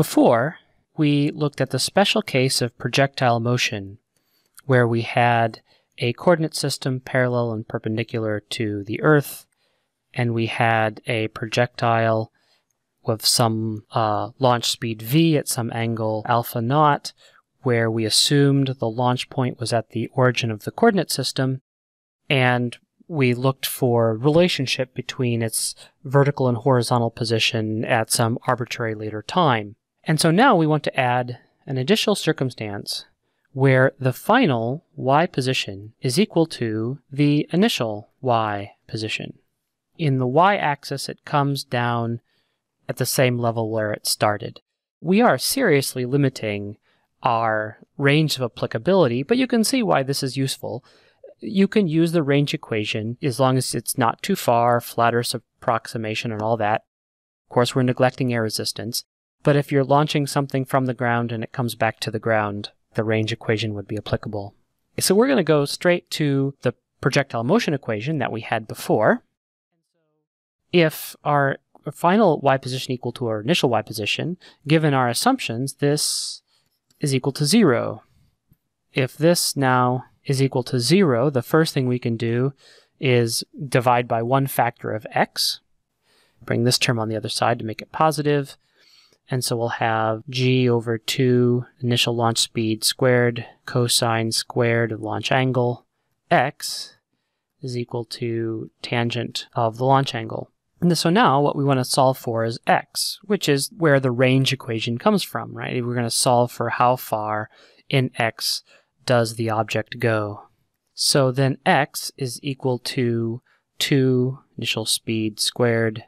Before, we looked at the special case of projectile motion, where we had a coordinate system parallel and perpendicular to the Earth, and we had a projectile with some uh, launch speed v at some angle alpha naught, where we assumed the launch point was at the origin of the coordinate system, and we looked for relationship between its vertical and horizontal position at some arbitrary later time. And so now we want to add an additional circumstance where the final y position is equal to the initial y position. In the y-axis, it comes down at the same level where it started. We are seriously limiting our range of applicability, but you can see why this is useful. You can use the range equation as long as it's not too far, flat Earth approximation and all that. Of course, we're neglecting air resistance. But if you're launching something from the ground and it comes back to the ground, the range equation would be applicable. So we're going to go straight to the projectile motion equation that we had before. If our final y position equal to our initial y position, given our assumptions, this is equal to 0. If this now is equal to 0, the first thing we can do is divide by one factor of x. Bring this term on the other side to make it positive. And so we'll have g over 2 initial launch speed squared cosine squared of launch angle x is equal to tangent of the launch angle. And so now what we want to solve for is x, which is where the range equation comes from, right? We're going to solve for how far in x does the object go. So then x is equal to 2 initial speed squared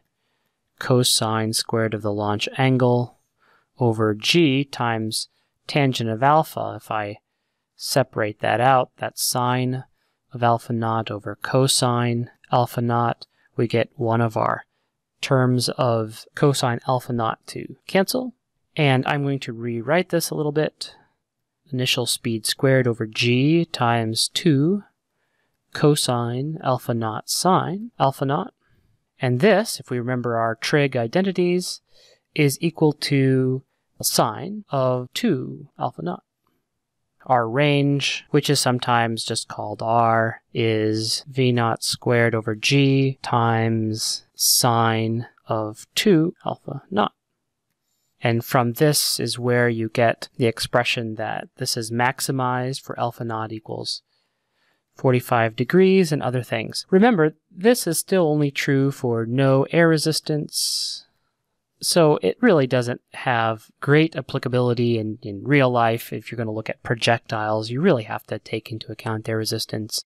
cosine squared of the launch angle over g times tangent of alpha. If I separate that out, that's sine of alpha naught over cosine alpha naught we get one of our terms of cosine alpha naught to cancel. And I'm going to rewrite this a little bit. Initial speed squared over g times 2 cosine alpha naught sine alpha naught. And this, if we remember our trig identities, is equal to sine of 2 alpha naught. Our range, which is sometimes just called R, is V naught squared over G times sine of 2 alpha naught. And from this is where you get the expression that this is maximized for alpha naught equals 45 degrees and other things. Remember, this is still only true for no air resistance, so it really doesn't have great applicability in, in real life. If you're going to look at projectiles, you really have to take into account their resistance.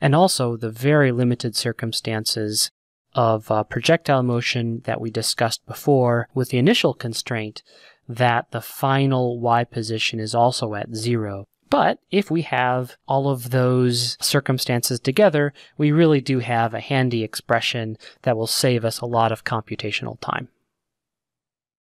And also the very limited circumstances of uh, projectile motion that we discussed before with the initial constraint that the final y position is also at zero. But if we have all of those circumstances together, we really do have a handy expression that will save us a lot of computational time.